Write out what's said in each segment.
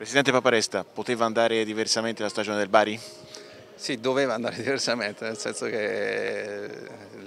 Presidente Paparesta, poteva andare diversamente la stagione del Bari? Sì, doveva andare diversamente, nel senso che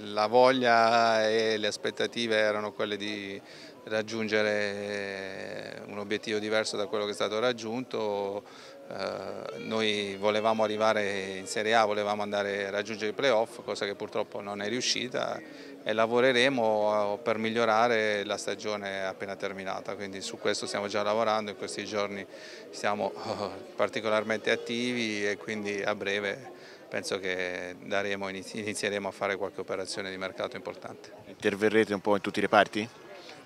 la voglia e le aspettative erano quelle di raggiungere un obiettivo diverso da quello che è stato raggiunto. Eh, noi volevamo arrivare in Serie A, volevamo andare a raggiungere i playoff, cosa che purtroppo non è riuscita e lavoreremo per migliorare la stagione appena terminata, quindi su questo stiamo già lavorando, in questi giorni siamo particolarmente attivi e quindi a breve penso che daremo, inizieremo a fare qualche operazione di mercato importante. Interverrete un po' in tutti i reparti?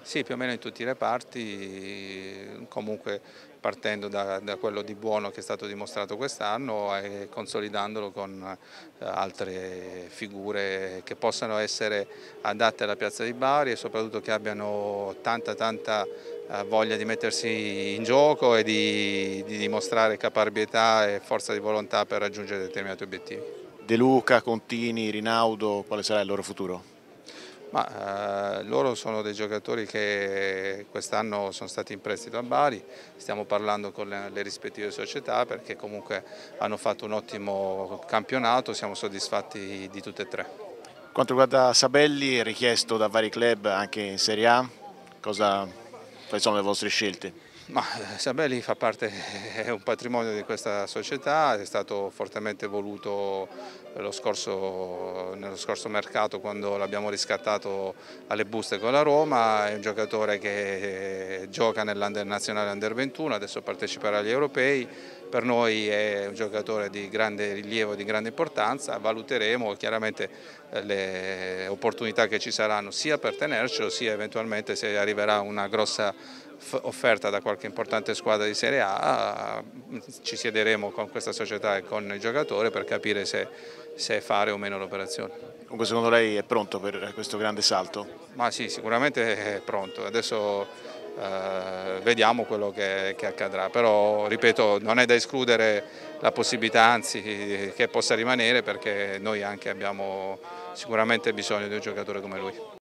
Sì, più o meno in tutti i reparti, comunque partendo da, da quello di buono che è stato dimostrato quest'anno e consolidandolo con eh, altre figure che possano essere adatte alla piazza di Bari e soprattutto che abbiano tanta tanta eh, voglia di mettersi in gioco e di, di dimostrare caparbietà e forza di volontà per raggiungere determinati obiettivi. De Luca, Contini, Rinaudo, quale sarà il loro futuro? Ma, eh, loro sono dei giocatori che quest'anno sono stati in prestito a Bari, stiamo parlando con le, le, rispettive società perché comunque hanno fatto un ottimo campionato, siamo soddisfatti di tutte e tre. Quanto riguarda Sabelli, richiesto da vari club anche in Serie A, Cosa, quali sono le vostre scelte? Ma eh, Sabelli fa parte, è un patrimonio di questa società, è stato fortemente voluto scorso, nello scorso mercato quando l'abbiamo riscattato alle buste con la Roma, è un giocatore che gioca nell'Under Nazionale Under 21, adesso parteciperà agli europei, per noi è un giocatore di grande rilievo, di grande importanza, valuteremo chiaramente eh, le opportunità che ci saranno sia per tenercelo sia eventualmente se arriverà una grossa offerta da qualche importante squadra di Serie A, ci siederemo con questa società e con il giocatore per capire se, se fare o meno l'operazione. Comunque secondo lei è pronto per questo grande salto? Ma sì, sicuramente è pronto, adesso eh, vediamo quello che, che, accadrà, però ripeto non è da escludere la possibilità anzi che possa rimanere perché noi anche abbiamo sicuramente bisogno di un giocatore come lui.